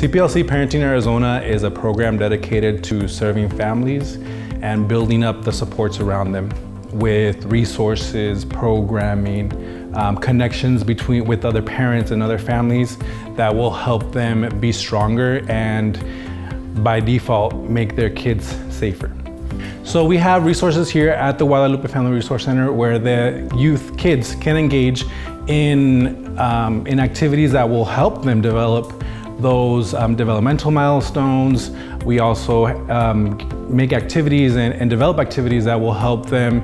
CPLC Parenting Arizona is a program dedicated to serving families and building up the supports around them with resources, programming, um, connections between with other parents and other families that will help them be stronger and by default make their kids safer. So we have resources here at the Guadalupe Family Resource Center where the youth kids can engage in, um, in activities that will help them develop those um, developmental milestones. We also um, make activities and, and develop activities that will help them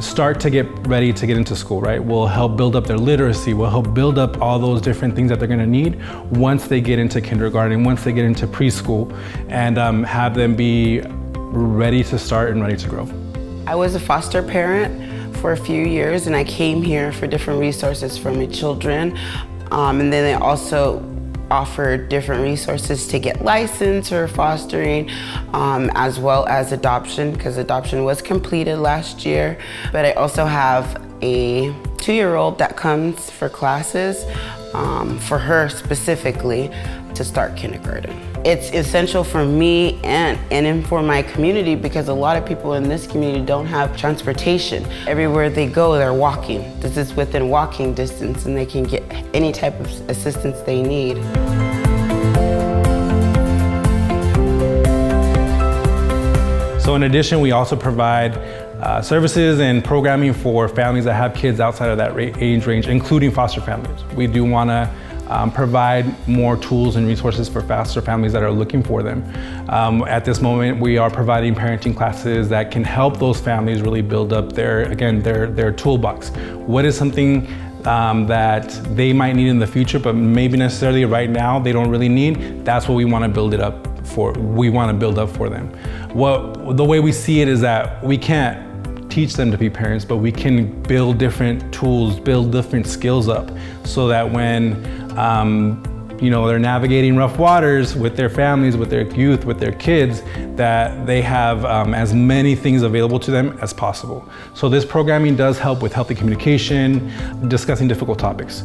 start to get ready to get into school, right? We'll help build up their literacy, we'll help build up all those different things that they're gonna need once they get into kindergarten, once they get into preschool, and um, have them be ready to start and ready to grow. I was a foster parent for a few years and I came here for different resources for my children. Um, and then I also offer different resources to get licensed or fostering, um, as well as adoption, because adoption was completed last year. But I also have a two-year-old that comes for classes um, for her specifically to start kindergarten. It's essential for me and, and for my community because a lot of people in this community don't have transportation. Everywhere they go, they're walking. This is within walking distance and they can get any type of assistance they need. So in addition, we also provide uh, services and programming for families that have kids outside of that age range, including foster families. We do want to um, provide more tools and resources for foster families that are looking for them. Um, at this moment, we are providing parenting classes that can help those families really build up their, again, their, their toolbox. What is something um, that they might need in the future, but maybe necessarily right now they don't really need, that's what we want to build it up for, we want to build up for them. What, the way we see it is that we can't teach them to be parents, but we can build different tools, build different skills up so that when um, you know, they're navigating rough waters with their families, with their youth, with their kids, that they have um, as many things available to them as possible. So this programming does help with healthy communication, discussing difficult topics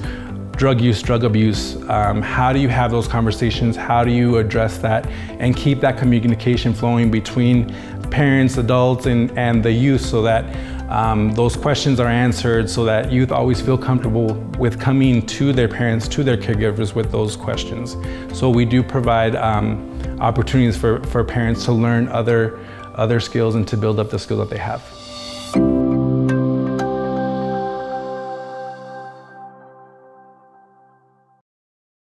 drug use, drug abuse. Um, how do you have those conversations? How do you address that and keep that communication flowing between parents, adults, and, and the youth so that um, those questions are answered so that youth always feel comfortable with coming to their parents, to their caregivers with those questions. So we do provide um, opportunities for, for parents to learn other, other skills and to build up the skills that they have.